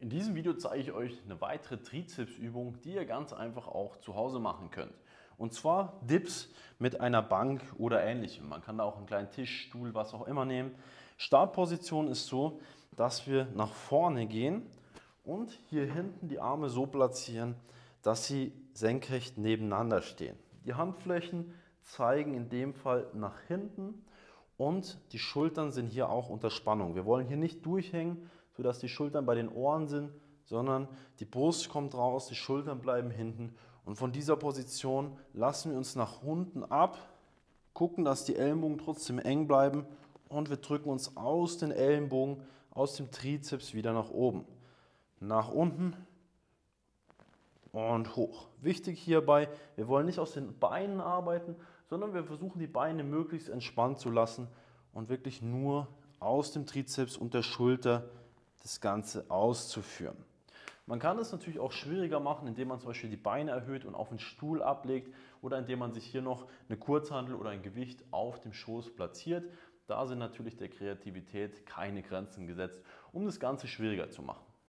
In diesem Video zeige ich euch eine weitere Trizepsübung, die ihr ganz einfach auch zu Hause machen könnt. Und zwar Dips mit einer Bank oder ähnlichem. Man kann da auch einen kleinen Tisch, Stuhl, was auch immer nehmen. Startposition ist so, dass wir nach vorne gehen und hier hinten die Arme so platzieren, dass sie senkrecht nebeneinander stehen. Die Handflächen zeigen in dem Fall nach hinten und die Schultern sind hier auch unter Spannung. Wir wollen hier nicht durchhängen, sodass die Schultern bei den Ohren sind, sondern die Brust kommt raus, die Schultern bleiben hinten. Und von dieser Position lassen wir uns nach unten ab, gucken, dass die Ellenbogen trotzdem eng bleiben und wir drücken uns aus den Ellenbogen, aus dem Trizeps wieder nach oben. Nach unten und hoch. Wichtig hierbei, wir wollen nicht aus den Beinen arbeiten, sondern wir versuchen die Beine möglichst entspannt zu lassen und wirklich nur aus dem Trizeps und der Schulter das Ganze auszuführen. Man kann es natürlich auch schwieriger machen, indem man zum Beispiel die Beine erhöht und auf den Stuhl ablegt oder indem man sich hier noch eine Kurzhandel oder ein Gewicht auf dem Schoß platziert. Da sind natürlich der Kreativität keine Grenzen gesetzt, um das Ganze schwieriger zu machen.